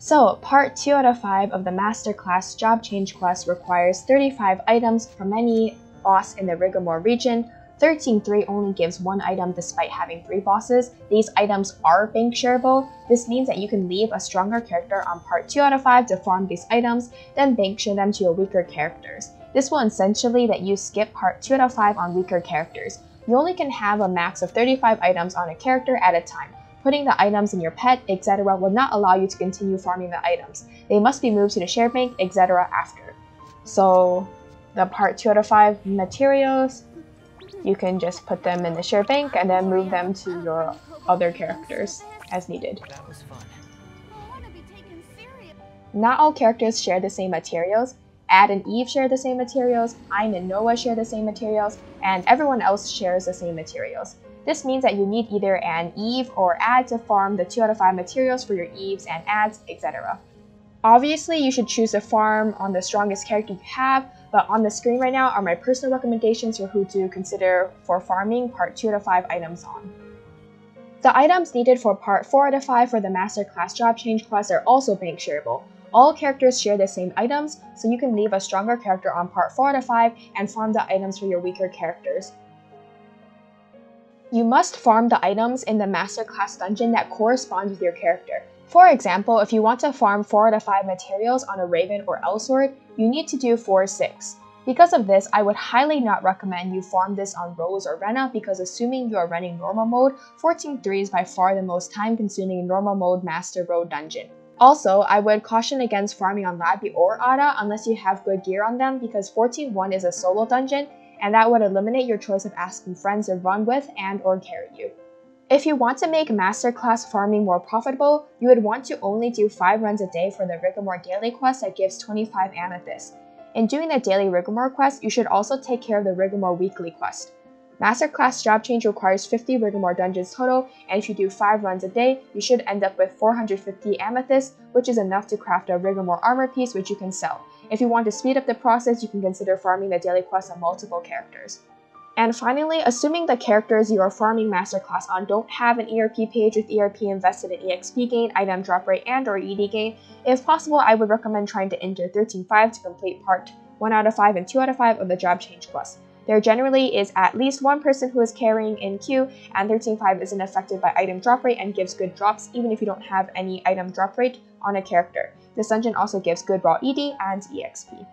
So, part 2 out of 5 of the Master Class Job Change quest requires 35 items from any boss in the Rigomor region. 13.3 only gives one item despite having 3 bosses. These items are bank shareable. This means that you can leave a stronger character on part 2 out of 5 to farm these items, then bank share them to your weaker characters. This will essentially let you skip part 2 out of 5 on weaker characters. You only can have a max of 35 items on a character at a time. Putting the items in your pet, etc. will not allow you to continue farming the items. They must be moved to the share bank, etc. after. So the part 2 out of 5 materials, you can just put them in the share bank and then move them to your other characters as needed. Not all characters share the same materials. Add and Eve share the same materials, Ein and Noah share the same materials, and everyone else shares the same materials. This means that you need either an Eve or Add to farm the 2 out of 5 materials for your Eves and Adds, etc. Obviously, you should choose a farm on the strongest character you have, but on the screen right now are my personal recommendations for who to consider for farming part 2 out of 5 items on. The items needed for part 4 out of 5 for the Master Class Job Change quest are also bank shareable. All characters share the same items, so you can leave a stronger character on part 4 out of 5 and farm the items for your weaker characters. You must farm the items in the Master Class dungeon that corresponds with your character. For example, if you want to farm 4 out of 5 materials on a Raven or Elsword, you need to do 4 6. Because of this, I would highly not recommend you farm this on Rose or Rena because assuming you are running normal mode, 14.3 is by far the most time consuming normal mode Master Road dungeon. Also, I would caution against farming on Laby or Ada unless you have good gear on them because 14.1 is a solo dungeon and that would eliminate your choice of asking friends to run with and or carry you. If you want to make masterclass farming more profitable, you would want to only do 5 runs a day for the Rigomor daily quest that gives 25 amethyst. In doing the daily Rigomor quest, you should also take care of the Rigomor weekly quest. Masterclass job change requires 50 Rigomor dungeons total, and if you do 5 runs a day, you should end up with 450 amethyst, which is enough to craft a Rigomor armor piece which you can sell. If you want to speed up the process, you can consider farming the daily quest on multiple characters. And finally, assuming the characters you are farming masterclass on don't have an ERP page with ERP invested in EXP gain, item drop rate, and or ED gain, if possible, I would recommend trying to enter 13.5 to complete part 1 out of 5 and 2 out of 5 of the job change quest. There generally is at least one person who is carrying in queue, and 13.5 isn't affected by item drop rate and gives good drops even if you don't have any item drop rate on a character. This dungeon also gives good raw ED and EXP.